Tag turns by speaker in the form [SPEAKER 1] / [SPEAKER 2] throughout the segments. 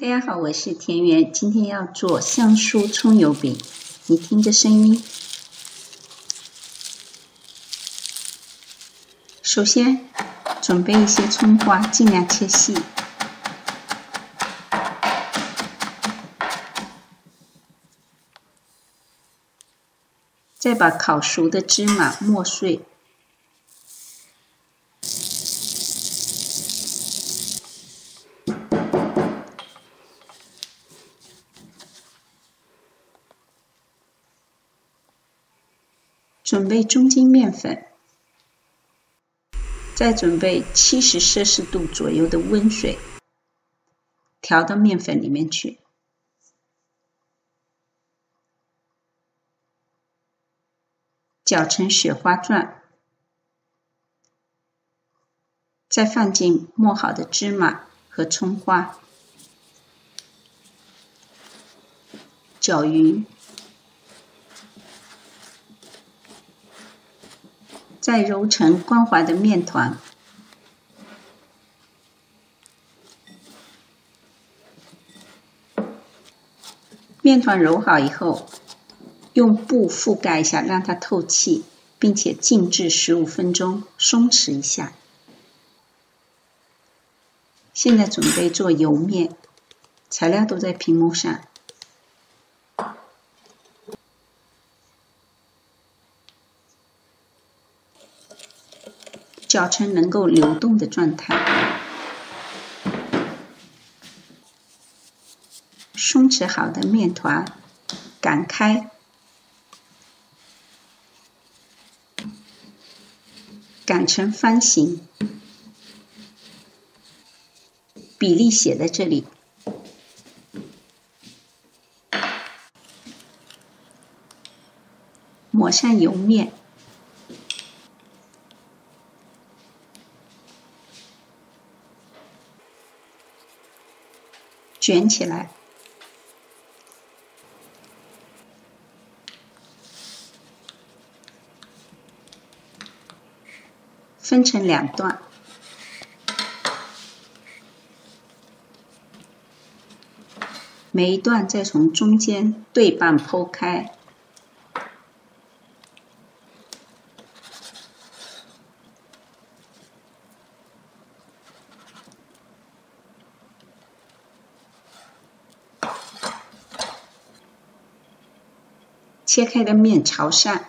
[SPEAKER 1] 大家好，我是田园，今天要做香酥葱油饼。你听着声音。首先准备一些葱花，尽量切细，再把烤熟的芝麻磨碎。备中筋面粉，再准备七十摄氏度左右的温水，调到面粉里面去，搅成雪花状，再放进磨好的芝麻和葱花，搅匀。再揉成光滑的面团，面团揉好以后，用布覆盖一下，让它透气，并且静置十五分钟，松弛一下。现在准备做油面，材料都在屏幕上。搅成能够流动的状态，松弛好的面团擀开，擀成方形，比例写在这里，抹上油面。卷起来，分成两段，每一段再从中间对半剖开。切开的面朝上，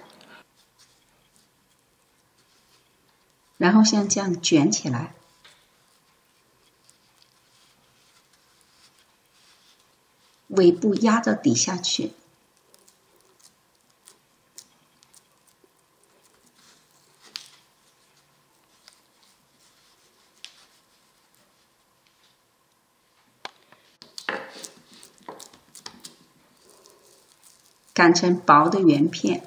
[SPEAKER 1] 然后像这样卷起来，尾部压到底下去。擀成薄的圆片，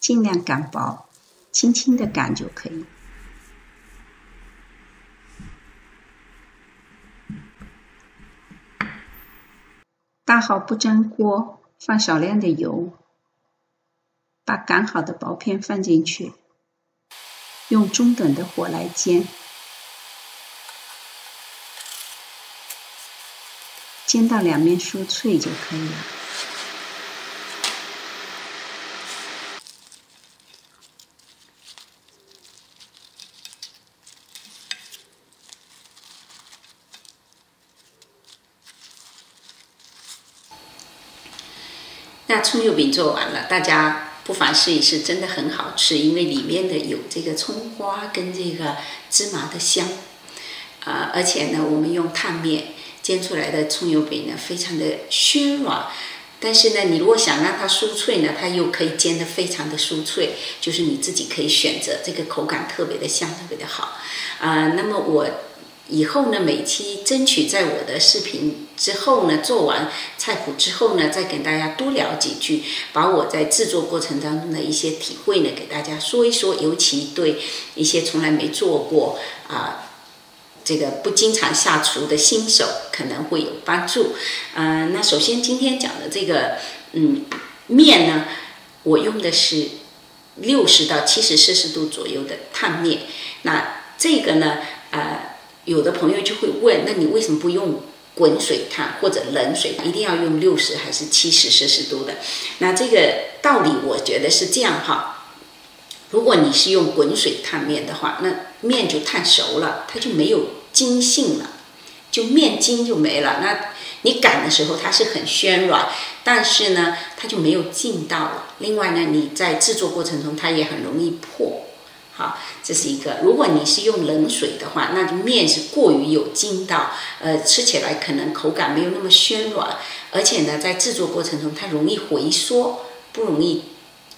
[SPEAKER 1] 尽量擀薄，轻轻的擀就可以。大号不粘锅，放少量的油，把擀好的薄片放进去，用中等的火来煎，煎到两面酥脆就可以了。
[SPEAKER 2] 那葱油饼做完了，大家不妨试一试，真的很好吃，因为里面的有这个葱花跟这个芝麻的香，啊，而且呢，我们用烫面煎出来的葱油饼呢，非常的暄软，但是呢，你如果想让它酥脆呢，它又可以煎得非常的酥脆，就是你自己可以选择，这个口感特别的香，特别的好，啊，那么我。以后呢，每期争取在我的视频之后呢，做完菜谱之后呢，再跟大家多聊几句，把我在制作过程当中的一些体会呢，给大家说一说。尤其对一些从来没做过啊，这个不经常下厨的新手可能会有帮助。嗯，那首先今天讲的这个嗯面呢，我用的是六十到七十摄氏度左右的烫面。那这个呢，呃。有的朋友就会问，那你为什么不用滚水烫或者冷水？一定要用六十还是七十摄氏度的？那这个道理我觉得是这样哈。如果你是用滚水烫面的话，那面就烫熟了，它就没有筋性了，就面筋就没了。那你擀的时候它是很暄软，但是呢，它就没有劲道了。另外呢，你在制作过程中它也很容易破。好，这是一个。如果你是用冷水的话，那面是过于有筋道，呃，吃起来可能口感没有那么暄软，而且呢，在制作过程中它容易回缩，不容易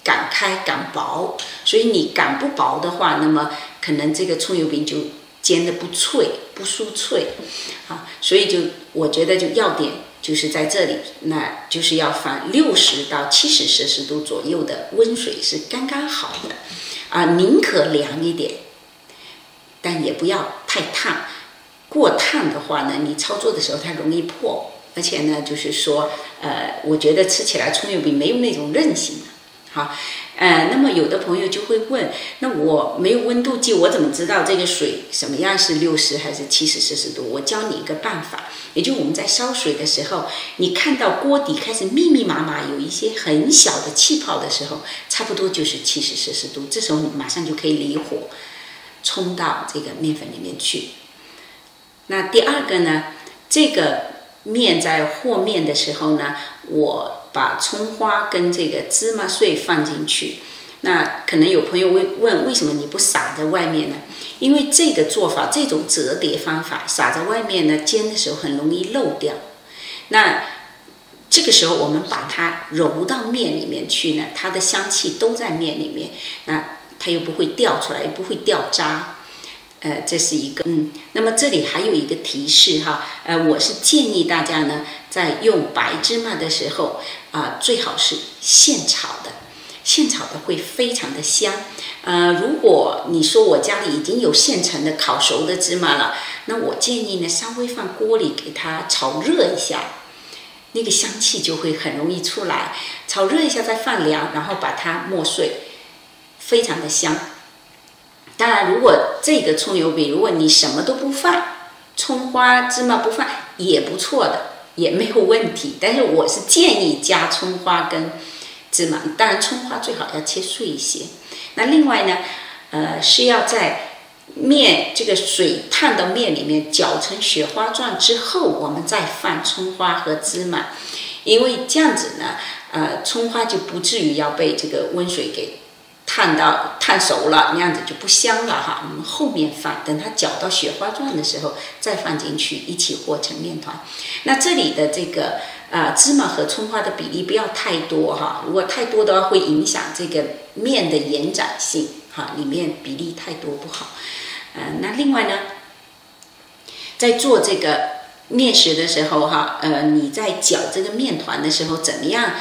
[SPEAKER 2] 擀开擀薄。所以你擀不薄的话，那么可能这个葱油饼就煎的不脆，不酥脆。啊，所以就我觉得就要点就是在这里，那就是要放六十到七十摄氏度左右的温水是刚刚好的。啊，宁可凉一点，但也不要太烫。过烫的话呢，你操作的时候它容易破，而且呢，就是说，呃，我觉得吃起来葱油饼没有那种韧性。好，呃，那么有的朋友就会问，那我没有温度计，我怎么知道这个水什么样是六十还是七十摄氏度？我教你一个办法，也就我们在烧水的时候，你看到锅底开始密密麻麻有一些很小的气泡的时候，差不多就是七十摄氏度，这时候你马上就可以离火，冲到这个面粉里面去。那第二个呢，这个面在和面的时候呢，我。把葱花跟这个芝麻碎放进去，那可能有朋友会问，为什么你不撒在外面呢？因为这个做法，这种折叠方法，撒在外面呢，煎的时候很容易漏掉。那这个时候我们把它揉到面里面去呢，它的香气都在面里面，那它又不会掉出来，又不会掉渣。呃，这是一个，嗯，那么这里还有一个提示哈，呃，我是建议大家呢，在用白芝麻的时候啊，最好是现炒的，现炒的会非常的香。呃，如果你说我家里已经有现成的烤熟的芝麻了，那我建议呢，稍微放锅里给它炒热一下，那个香气就会很容易出来。炒热一下再放凉，然后把它磨碎，非常的香。当然，如果这个葱油饼，如果你什么都不放，葱花、芝麻不放也不错的，也没有问题。但是我是建议加葱花跟芝麻，当然葱花最好要切碎一些。那另外呢，呃，是要在面这个水烫到面里面搅成雪花状之后，我们再放葱花和芝麻，因为这样子呢，呃，葱花就不至于要被这个温水给。烫到烫熟了，那样子就不香了哈。我们后面放，等它搅到雪花状的时候再放进去，一起和成面团。那这里的这个啊芝麻和葱花的比例不要太多哈，如果太多的话会影响这个面的延展性哈，里面比例太多不好。嗯，那另外呢，在做这个面食的时候哈，呃，你在搅这个面团的时候怎么样？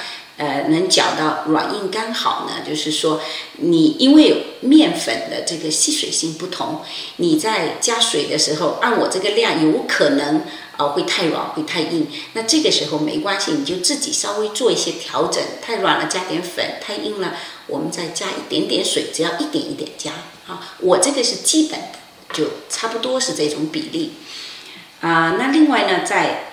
[SPEAKER 2] 呃，能搅到软硬刚好呢，就是说，你因为面粉的这个吸水性不同，你在加水的时候，按我这个量，有可能呃会太软，会太硬。那这个时候没关系，你就自己稍微做一些调整，太软了加点粉，太硬了我们再加一点点水，只要一点一点加。啊，我这个是基本的，就差不多是这种比例。啊，那另外呢，在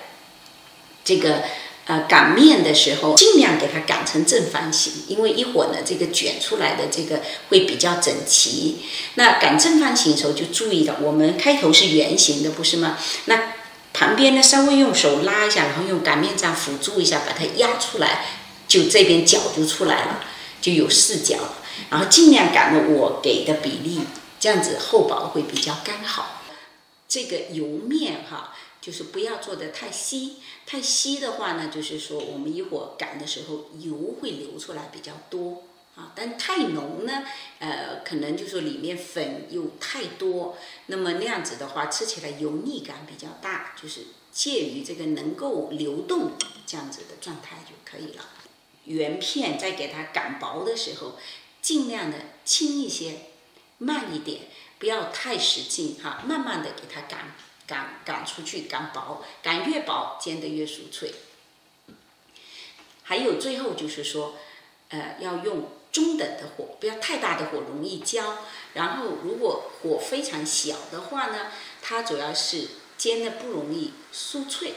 [SPEAKER 2] 这个。呃，擀面的时候尽量给它擀成正方形，因为一会儿呢，这个卷出来的这个会比较整齐。那擀正方形的时候就注意了，我们开头是圆形的，不是吗？那旁边呢，稍微用手拉一下，然后用擀面杖辅助一下，把它压出来，就这边角就出来了，就有四角。然后尽量擀的我给的比例，这样子厚薄会比较刚好。这个油面哈。就是不要做的太稀，太稀的话呢，就是说我们一会儿擀的时候油会流出来比较多啊。但太浓呢，呃，可能就是里面粉又太多，那么那样子的话吃起来油腻感比较大，就是介于这个能够流动这样子的状态就可以了。圆片在给它擀薄的时候，尽量的轻一些，慢一点，不要太使劲哈，慢慢的给它擀。擀擀出去，擀薄，擀越薄，煎得越酥脆。还有最后就是说，呃，要用中等的火，不要太大的火容易焦。然后如果火非常小的话呢，它主要是煎的不容易酥脆。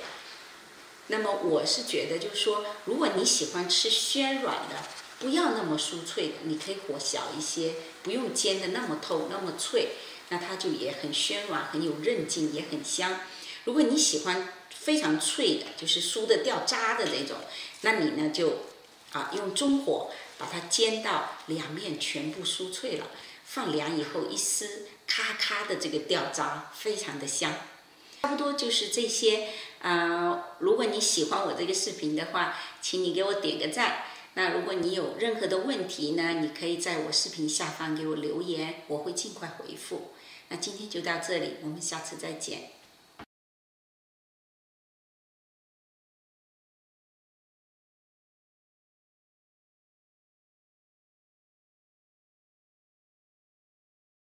[SPEAKER 2] 那么我是觉得，就是说，如果你喜欢吃暄软的，不要那么酥脆的，你可以火小一些，不用煎的那么透那么脆，那它就也很暄软，很有韧劲，也很香。如果你喜欢非常脆的，就是酥的掉渣的那种，那你呢就啊用中火把它煎到两面全部酥脆了，放凉以后一撕，咔咔的这个掉渣，非常的香。差不多就是这些啊。如果你喜欢我这个视频的话，请你给我点个赞。那如果你有任何的问题呢，你可以在我视频下方给我留言，我会尽快回复。那今天就到这里，我们下次再见。